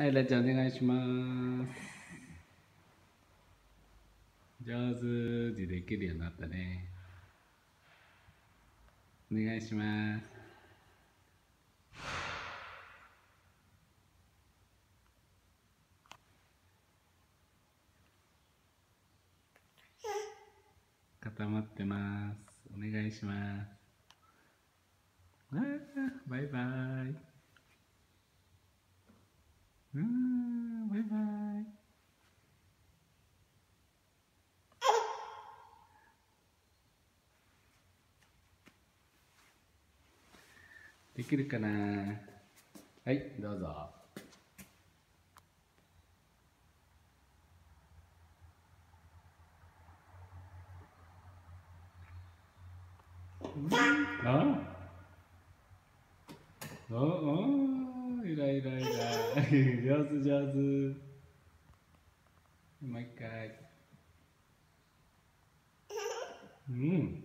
はい、ラちゃんお願いします。上手にできるようになったね。お願いします。固まってます。お願いします。あバイバイ。うーん、バイバイ。できるかな？はい、どうぞ。あ？おおいらいらいら上手上手もう一回うん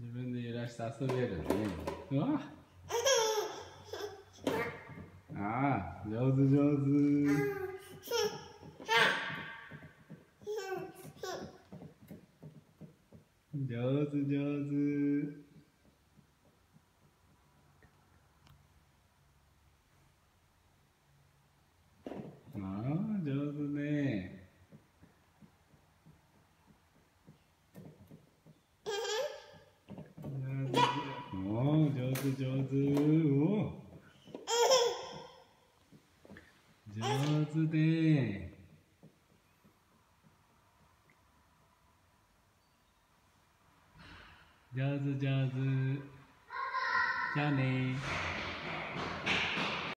自分で揺らして遊べるねうわああ上手上手上手上手ああ上手ねおお上手。上手。上手。で上手。上手。じゃあね。